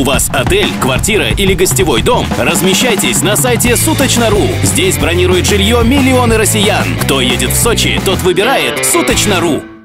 У вас отель, квартира или гостевой дом? Размещайтесь на сайте Суточно.ру. Здесь бронируют жилье миллионы россиян. Кто едет в Сочи, тот выбирает Суточно.ру.